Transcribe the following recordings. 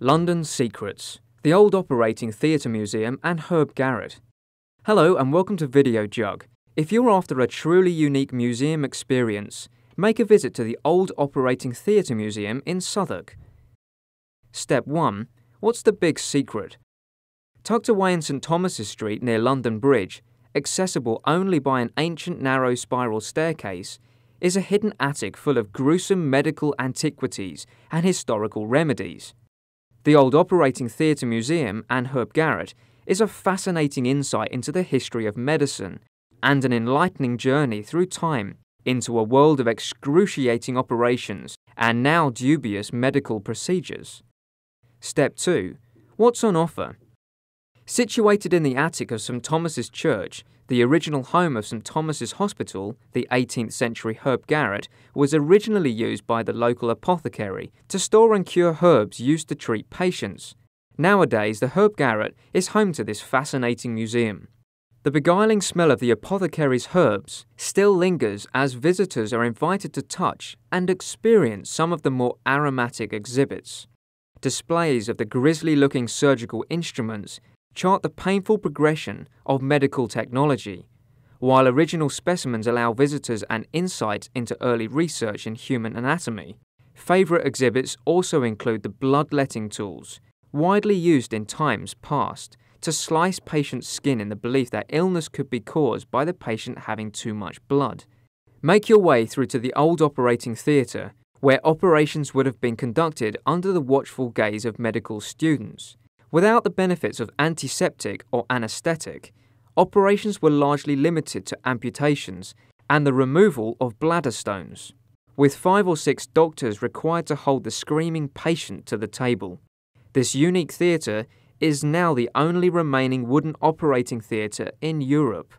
London Secrets, the Old Operating Theatre Museum and Herb Garret. Hello and welcome to Videojug. If you're after a truly unique museum experience, make a visit to the Old Operating Theatre Museum in Southwark. Step 1. What's the big secret? Tucked away in St Thomas's Street near London Bridge, accessible only by an ancient narrow spiral staircase, is a hidden attic full of gruesome medical antiquities and historical remedies. The Old Operating Theatre Museum and Herb Garret is a fascinating insight into the history of medicine and an enlightening journey through time into a world of excruciating operations and now dubious medical procedures. Step 2. What's on offer? Situated in the attic of St Thomas's Church, the original home of St Thomas's Hospital, the 18th century Herb garret, was originally used by the local apothecary to store and cure herbs used to treat patients. Nowadays, the Herb garret is home to this fascinating museum. The beguiling smell of the apothecary's herbs still lingers as visitors are invited to touch and experience some of the more aromatic exhibits. Displays of the grisly looking surgical instruments chart the painful progression of medical technology, while original specimens allow visitors an insight into early research in human anatomy. Favourite exhibits also include the bloodletting tools, widely used in times past, to slice patients' skin in the belief that illness could be caused by the patient having too much blood. Make your way through to the old operating theatre, where operations would have been conducted under the watchful gaze of medical students. Without the benefits of antiseptic or anesthetic, operations were largely limited to amputations and the removal of bladder stones, with five or six doctors required to hold the screaming patient to the table. This unique theatre is now the only remaining wooden operating theatre in Europe.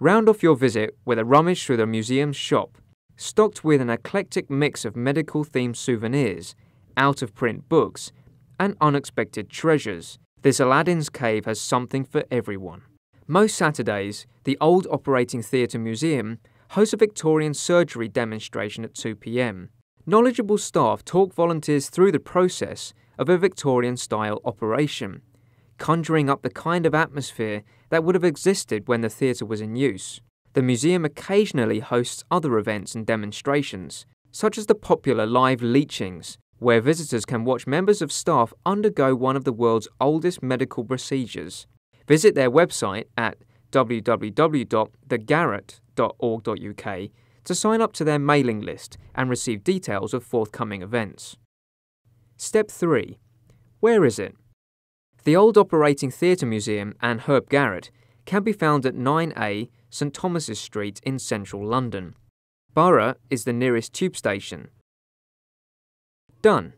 Round off your visit with a rummage through the museum's shop, stocked with an eclectic mix of medical themed souvenirs, out of print books, and unexpected treasures. This Aladdin's Cave has something for everyone. Most Saturdays, the Old Operating Theatre Museum hosts a Victorian surgery demonstration at 2 pm. Knowledgeable staff talk volunteers through the process of a Victorian style operation, conjuring up the kind of atmosphere that would have existed when the theatre was in use. The museum occasionally hosts other events and demonstrations, such as the popular live leechings, where visitors can watch members of staff undergo one of the world's oldest medical procedures. Visit their website at www.thegarret.org.uk to sign up to their mailing list and receive details of forthcoming events. Step 3. Where is it? The Old Operating Theatre Museum and Herb Garret can be found at 9A St Thomas's Street in central London. Borough is the nearest tube station, Done.